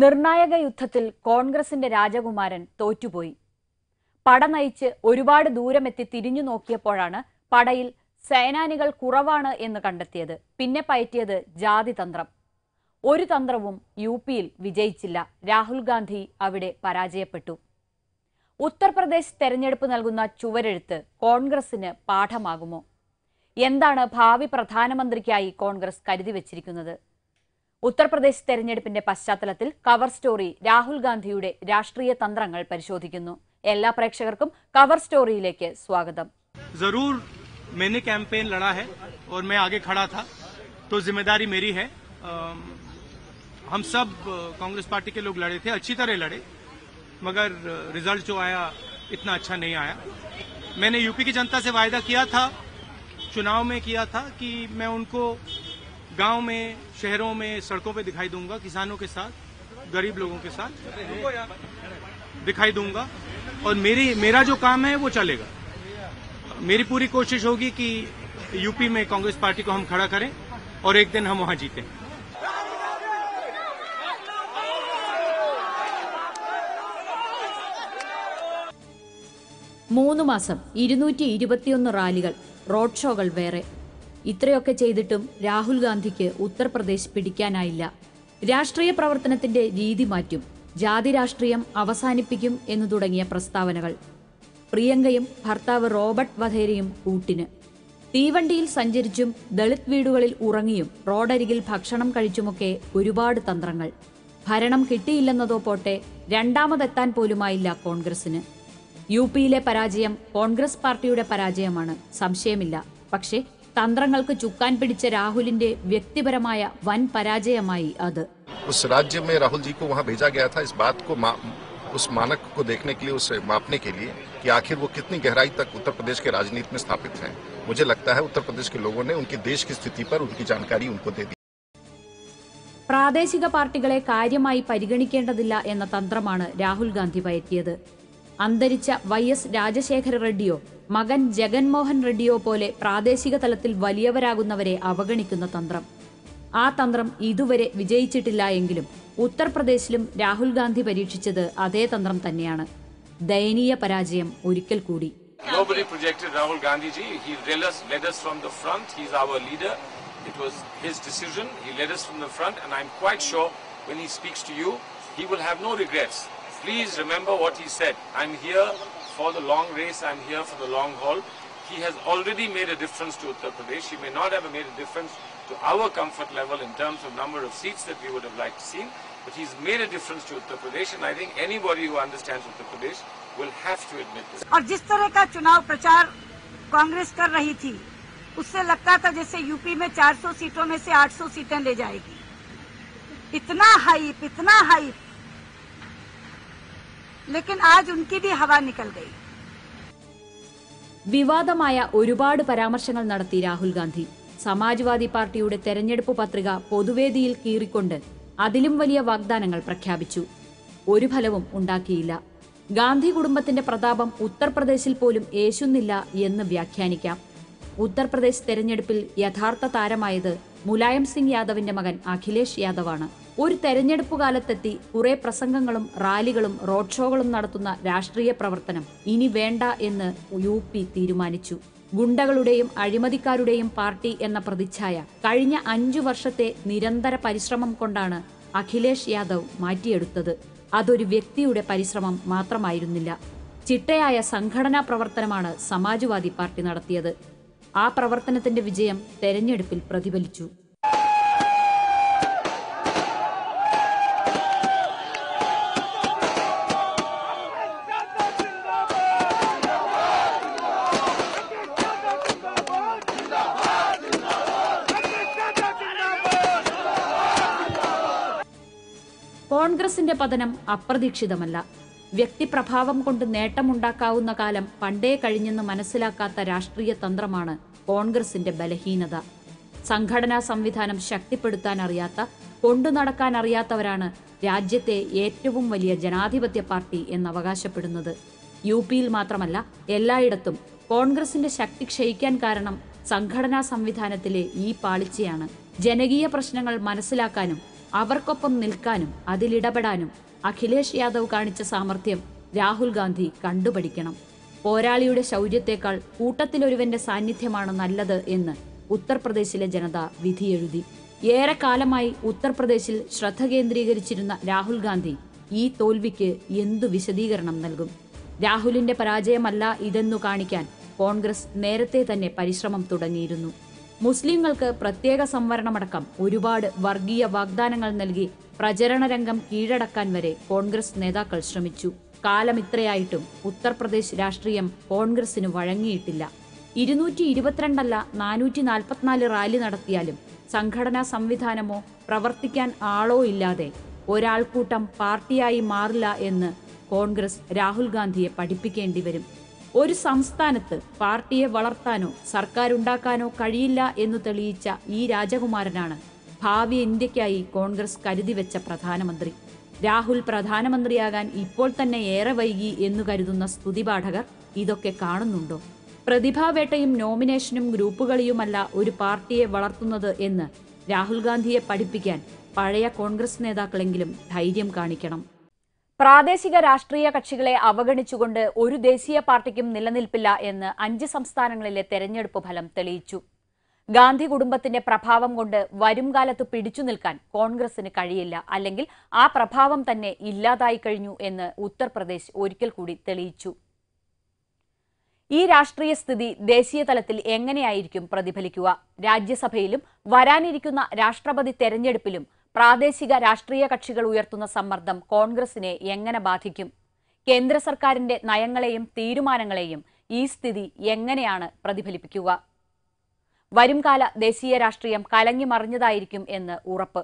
നിർണായക യുദ്ധത്തിൽ കോൺഗ്രസിന്റെ രാജകുമാരൻ തോറ്റുപോയി. പട നയിച്ച് ഒരുപാട് ദൂരമെത്തി തിരിഞ്ഞു നോക്കിയപ്പോഴാണ് പടയിൽ സേനാനികൾ കുറവാണ് എന്ന് കണ്ടെത്തിയത്. പിന്നെ പയറ്റിയത് ജാതി തന്ത്രം. ഒരു തന്ത്രവും യു പിയിൽ വിജയിച്ചില്ല. രാഹുൽ ഗാന്ധി അവിടെ പരാജയപ്പെട്ടു. ഉത്തർപ്രദേശ് തെരഞ്ഞെടുപ്പ് നൽകുന്ന ചുവരെഴുത്ത് കോൺഗ്രസിന് പാഠമാകുമോ? എന്താണ് ഭാവി പ്രധാനമന്ത്രിക്കായി കോൺഗ്രസ് കരുതി വച്ചിരിക്കുന്നത്? ഉത്തർപ്രദേശ് തെരഞ്ഞെടുപ്പിന്റെ പശ്ചാത്തലത്തിൽ കവർ സ്റ്റോറി രാഹുൽ ഗാന്ധിയുടെ രാഷ്ട്രീയ തന്ത്രങ്ങൾ പരിശോധിക്കുന്നു എല്ലാ പ്രേക്ഷകർക്കും കവർ സ്റ്റോറിയിലേക്ക് സ്വാഗതം जरूर मैंने कैंपेन लड़ा है और मैं आगे खड़ा था तो जिम्मेदारी मेरी है अम, हम सब अ, कांग्रेस पार्टी के लोग लड़े थे अच्छी तरह लड़े मगर अ, रिजल्ट जो आया इतना अच्छा नहीं आया मैंने यूपी की जनता से वायदा किया था चुनाव में किया था कि मैं उनको गांव में शहरों में सड़कों पे दिखाई दूंगा किसानों के साथ गरीब लोगों के साथ दिखाई दूंगा और मेरी मेरा जो काम है वो चलेगा मेरी पूरी कोशिश होगी कि यूपी में कांग्रेस पार्टी को हम खड़ा करें और एक दिन हम वहां जीतें മൂന്ന് മാസം ഇരുന്നൂറ്റി ഇരുപത്തിയൊന്ന് റാലികൾ റോഡ് ഷോകൾ വേറെ ഇത്രയൊക്കെ ചെയ്തിട്ടും രാഹുൽ ഗാന്ധിക്ക് ഉത്തർപ്രദേശ് പിടിക്കാനായില്ല. രാഷ്ട്രീയ പ്രവർത്തനത്തിന്റെ രീതി മാറ്റും. ജാതി രാഷ്ട്രീയം അവസാനിപ്പിക്കും എന്നു തുടങ്ങിയ പ്രസ്താവനകൾ. പ്രിയങ്കയും ഭർത്താവ് റോബർട്ട് വധേരയും കൂട്ടിന്. തീവണ്ടിയിൽ സഞ്ചരിച്ചും ദളിത് വീടുകളിൽ ഉറങ്ങിയും റോഡരികിൽ ഭക്ഷണം കഴിച്ചുമൊക്കെ ഒരുപാട് തന്ത്രങ്ങൾ. ഭരണം കിട്ടിയില്ലെന്നതോ പോട്ടെ രണ്ടാമതെത്താൻ പോലുമായില്ല കോൺഗ്രസിന് യു പിയിലെ പരാജയം കോൺഗ്രസ് പാർട്ടിയുടെ പരാജയമാണ് സംശയമില്ല. പക്ഷേ തന്ത്രങ്ങൾക്ക് ചുക്കാൻ പിടിച്ച രാഹുലിന്റെ വ്യക്തിപരമായ വൻ പരാജയമായി അത് उस राज्य में राहुल जी को वहां भेजा गया था इस बात को मा, उस मानक को देखने के लिए उसे मापने के लिए कि आखिर वो कितनी गहराई तक उत्तर प्रदेश के राजनीति में स्थापित हैं मुझे लगता है उत्तर प्रदेश के लोगों ने उनकी देश की स्थिति पर उनकी जानकारी उनको दे दी പ്രാദേശിക പാർട്ടികളെ കാര്യമായി പരിഗണിക്കേണ്ടതില്ല എന്ന തന്ത്രമാണ് രാഹുൽ ഗാന്ധി പയറ്റിയത് അന്തരിച്ച വൈ എസ് രാജശേഖര റെഡ്ഡിയോ മകൻ ജഗൻമോഹൻ റെഡ്ഡിയോ പോലെ പ്രാദേശിക തലത്തിൽ വലിയവരാകുന്നവരെ അവഗണിക്കുന്ന തന്ത്രം ആ തന്ത്രം ഇതുവരെ വിജയിച്ചിട്ടില്ല എങ്കിലും ഉത്തർപ്രദേശിലും രാഹുൽ ഗാന്ധി പരീക്ഷിച്ചത് അതേ തന്ത്രം തന്നെയാണ് ദയനീയ പരാജയം ഒരിക്കൽ കൂടി Nobody projected Rahul Gandhi ji. He led us, led us from the front. He's our leader. It was his decision. He led us from the front, and I'm quite sure when he speaks to you, he will have no regrets. Please remember what he said. I'm here for the long race. I'm here for the long haul. He has already made a difference to Uttar Pradesh. He may not have made a difference to our comfort level in terms of number of seats that we would have liked to see, but he's made a difference to Uttar Pradesh, and I think anybody who understands Uttar Pradesh will have to admit this. और जिस तरह का चुनाव प्रचार कांग्रेस कर रही थी उससे लगता था जैसे यूपी में 400 सीटों में से 800 सीटें ले जाएगी इतना हाइप इतना हाइप लेकिन आज उनकी भी हवा निकल गई വിവാദമായ ഒരുപാട് പരാമർശങ്ങൾ നടത്തി രാഹുൽ ഗാന്ധി സമാജ്വാദി പാർട്ടിയുടെ തെരഞ്ഞെടുപ്പ് പത്രിക പൊതുവേദിയിൽ കീറിക്കൊണ്ട് അതിലും വലിയ വാഗ്ദാനങ്ങൾ പ്രഖ്യാപിച്ചു ഒരു ഫലവും ഉണ്ടാക്കിയില്ല ഗാന്ധി കുടുംബത്തിന്റെ പ്രതാപം ഉത്തർപ്രദേശിൽ പോലും ഏശുന്നില്ല എന്ന് വ്യാഖ്യാനിക്കാം ഉത്തർപ്രദേശ് തെരഞ്ഞെടുപ്പിൽ യഥാർത്ഥ താരമായത് മുലായം സിംഗ് യാദവിന്റെ മകൻ അഖിലേഷ് യാദവാണ് ഒരു തെരഞ്ഞെടുപ്പ് കാലത്തെത്തി കുറെ പ്രസംഗങ്ങളും റാലികളും റോഡ് ഷോകളും നടത്തുന്ന രാഷ്ട്രീയ പ്രവർത്തനം ഇനി വേണ്ട എന്ന് യു തീരുമാനിച്ചു. ഗുണ്ടകളുടെയും അഴിമതിക്കാരുടെയും പാർട്ടി എന്ന പ്രതിച്ഛായ കഴിഞ്ഞ അഞ്ചു വർഷത്തെ നിരന്തര പരിശ്രമം കൊണ്ടാണ് അഖിലേഷ് യാദവ് മാറ്റിയെടുത്തത്. അതൊരു വ്യക്തിയുടെ പരിശ്രമം മാത്രമായിരുന്നില്ല. ചിട്ടയായ സംഘടനാ പ്രവർത്തനമാണ് സമാജ്വാദി പാർട്ടി നടത്തിയത്. ആ പ്രവർത്തനത്തിന്റെ വിജയം തെരഞ്ഞെടുപ്പിൽ പ്രതിഫലിച്ചു. കോൺഗ്രസിന്റെ പതനം അപ്രതീക്ഷിതമല്ല. വ്യക്തിപ്രഭാവം കൊണ്ട് നേട്ടമുണ്ടാക്കാവുന്ന കാലം പണ്ടേ കഴിഞ്ഞെന്ന് മനസ്സിലാക്കാത്ത രാഷ്ട്രീയ തന്ത്രമാണ് കോൺഗ്രസിന്റെ ബലഹീനത. സംഘടനാ സംവിധാനം ശക്തിപ്പെടുത്താൻ അറിയാത്ത കൊണ്ടു നടക്കാൻ അറിയാത്തവരാണ് രാജ്യത്തെ ഏറ്റവും വലിയ ജനാധിപത്യ പാർട്ടി എന്ന് അവകാശപ്പെടുന്നത് യു പിയിൽ മാത്രമല്ല എല്ലായിടത്തും കോൺഗ്രസിന്റെ ശക്തി ക്ഷയിക്കാൻ കാരണം സംഘടനാ സംവിധാനത്തിലെ ഈ പാളിച്ചയാണ്. ജനകീയ പ്രശ്നങ്ങൾ മനസ്സിലാക്കാനും അവർക്കൊപ്പം നിൽക്കാനും അതിലിടപെടാനും അഖിലേഷ് യാദവ് കാണിച്ച സാമർഥ്യം രാഹുൽ ഗാന്ധി കണ്ടുപഠിക്കണം. പോരാളിയുടെ ശൗര്യത്തേക്കാൾ കൂട്ടത്തിലൊരുവന്റെ സാന്നിധ്യമാണ് നല്ലത് എന്ന് ഉത്തർപ്രദേശിലെ ജനത വിധിയെഴുതി. ഏറെക്കാലമായി ഉത്തർപ്രദേശിൽ ശ്രദ്ധ കേന്ദ്രീകരിച്ചിരുന്ന രാഹുൽ ഗാന്ധി ഈ തോൽവിക്ക് എന്തു വിശദീകരണം നൽകും? രാഹുലിന്റെ പരാജയമല്ല ഇതെന്നു കാണിക്കാൻ കോൺഗ്രസ് നേരത്തെ തന്നെ പരിശ്രമം തുടങ്ങിയിരുന്നു. മുസ്ലിങ്ങൾക്ക് പ്രത്യേക സംവരണമടക്കം ഒരുപാട് വർഗീയ വാഗ്ദാനങ്ങൾ നൽകി പ്രചരണ രംഗം കീഴടക്കാൻ വരെ കോൺഗ്രസ് നേതാക്കൾ ശ്രമിച്ചു. കാലം ഇത്രയായിട്ടും ഉത്തർപ്രദേശ് രാഷ്ട്രീയം കോൺഗ്രസിന് വഴങ്ങിയിട്ടില്ല. ഇരുന്നൂറ്റി ഇരുപത്തിരണ്ടല്ല നാനൂറ്റി നാൽപ്പത്തിനാല് റാലി നടത്തിയാലും സംഘടനാ സംവിധാനമോ പ്രവർത്തിക്കാൻ ആളോ ഇല്ലാതെ ഒരാൾക്കൂട്ടം പാർട്ടിയായി മാറില്ല എന്ന് കോൺഗ്രസ് രാഹുൽ ഗാന്ധിയെ പഠിപ്പിക്കേണ്ടി വരും. ഒരു സംസ്ഥാനത്ത് പാർട്ടിയെ വളർത്താനോ സർക്കാർ ഉണ്ടാക്കാനോ കഴിയില്ല എന്ന് തെളിയിച്ച ഈ രാജകുമാരനാണ് ഭാവി ഇന്ത്യക്കായി കോൺഗ്രസ് കരുതിവെച്ച പ്രധാനമന്ത്രി. രാഹുൽ പ്രധാനമന്ത്രിയാകാൻ ഇപ്പോൾ തന്നെ ഏറെ വൈകി എന്ന് കരുതുന്ന സ്തുതിപാഠകർ ഇതൊക്കെ കാണുന്നുണ്ടോ? പ്രതിഭാവേട്ടയും നോമിനേഷനും ഗ്രൂപ്പുകളിയുമല്ല ഒരു പാർട്ടിയെ വളർത്തുന്നത് എന്ന് രാഹുൽ ഗാന്ധിയെ പഠിപ്പിക്കാൻ പഴയ കോൺഗ്രസ് നേതാക്കളെങ്കിലും ധൈര്യം കാണിക്കണം. പ്രാദേശിക രാഷ്ട്രീയ കക്ഷികളെ അവഗണിച്ചുകൊണ്ട് ഒരു ദേശീയ പാർട്ടിക്കും നിലനിൽപ്പില്ല എന്ന് അഞ്ച് സംസ്ഥാനങ്ങളിലെ തെരഞ്ഞെടുപ്പ് ഫലം തെളിയിച്ചു. ഗാന്ധി കുടുംബത്തിന്റെ പ്രഭാവം കൊണ്ട് വരും കാലത്ത് പിടിച്ചു നിൽക്കാൻ കോൺഗ്രസിന് കഴിയില്ല. അല്ലെങ്കിൽ ആ പ്രഭാവം തന്നെ ഇല്ലാതായി കഴിഞ്ഞു എന്ന് ഉത്തർപ്രദേശ് ഒരിക്കൽ കൂടി തെളിയിച്ചു. ഈ രാഷ്ട്രീയ സ്ഥിതി ദേശീയ തലത്തിൽ എങ്ങനെയായിരിക്കും പ്രതിഫലിക്കുക? രാജ്യസഭയിലും വരാനിരിക്കുന്ന രാഷ്ട്രപതി തെരഞ്ഞെടുപ്പിലും പ്രാദേശിക രാഷ്ട്രീയ കക്ഷികൾ ഉയർത്തുന്ന സമ്മർദ്ദം കോൺഗ്രസിനെ എങ്ങനെ ബാധിക്കും? കേന്ദ്ര സർക്കാരിന്റെ നയങ്ങളെയും തീരുമാനങ്ങളെയും ഈ സ്ഥിതി എങ്ങനെയാണ് പ്രതിഫലിപ്പിക്കുക? വരുംകാല ദേശീയ രാഷ്ട്രീയം കലങ്ങി മറിഞ്ഞതായിരിക്കും എന്ന് ഉറപ്പ്.